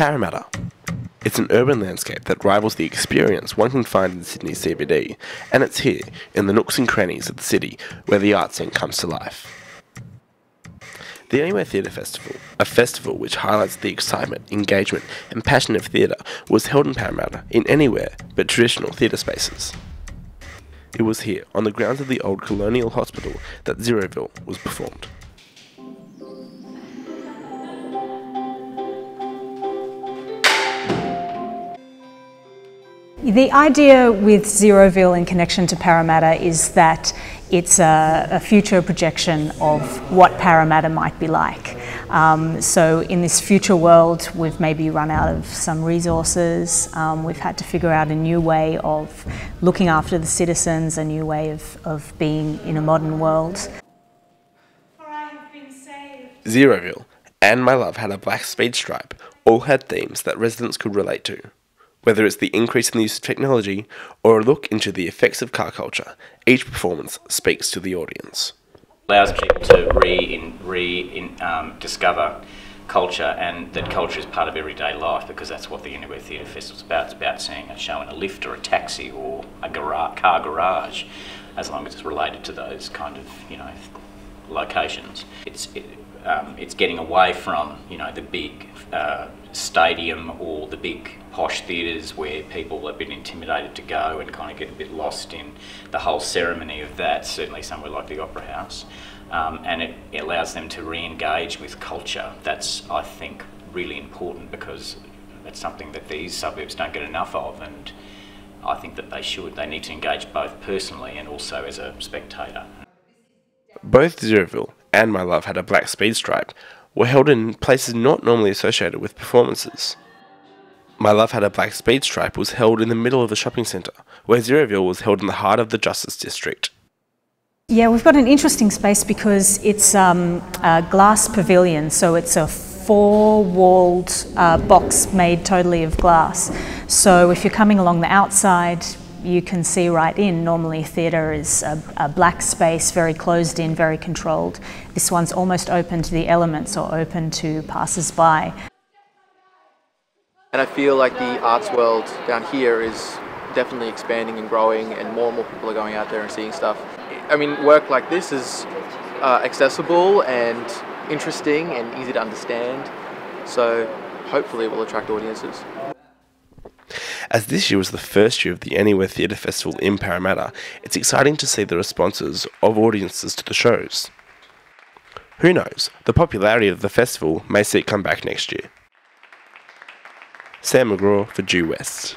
Parramatta. It's an urban landscape that rivals the experience one can find in Sydney CBD, and it's here, in the nooks and crannies of the city, where the art scene comes to life. The Anywhere Theatre Festival, a festival which highlights the excitement, engagement, and passion of theatre, was held in Parramatta in anywhere but traditional theatre spaces. It was here, on the grounds of the old colonial hospital, that Zeroville was performed. The idea with Zeroville in connection to Parramatta is that it's a, a future projection of what Parramatta might be like. Um, so in this future world, we've maybe run out of some resources. Um, we've had to figure out a new way of looking after the citizens, a new way of, of being in a modern world. Zeroville and My Love had a black speed stripe all had themes that residents could relate to. Whether it's the increase in the use of technology or a look into the effects of car culture, each performance speaks to the audience. Allows people to re, re um, discover culture and that culture is part of everyday life because that's what the Anywhere Theatre Festival is about. It's about seeing a show in a lift or a taxi or a car garage, as long as it's related to those kind of, you know, locations. It's, it, um, it's getting away from, you know, the big uh, stadium or the big posh theatres where people have been intimidated to go and kind of get a bit lost in the whole ceremony of that, certainly somewhere like the Opera House. Um, and it, it allows them to re-engage with culture. That's, I think, really important because it's something that these suburbs don't get enough of and I think that they should. They need to engage both personally and also as a spectator. Both Zeroville and My Love had a black speed stripe were held in places not normally associated with performances. My Love Had a Black Speed Stripe was held in the middle of a shopping centre, where Zeroville was held in the heart of the Justice District. Yeah, we've got an interesting space because it's um, a glass pavilion, so it's a four-walled uh, box made totally of glass. So if you're coming along the outside, you can see right in. Normally theatre is a, a, black space, very closed in, very controlled. This one's almost open to the elements or open to passers-by. And I feel like the arts world down here is definitely expanding and growing and more and more people are going out there and seeing stuff. I mean, work like this is uh, accessible and interesting and easy to understand. So hopefully it will attract audiences. As this year was the first year of the Anywhere Theatre Festival in Parramatta, it's exciting to see the responses of audiences to the shows. Who knows, the popularity of the festival may see it come back next year. Sam McGraw for Due West.